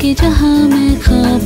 के जहाँ मैं खाब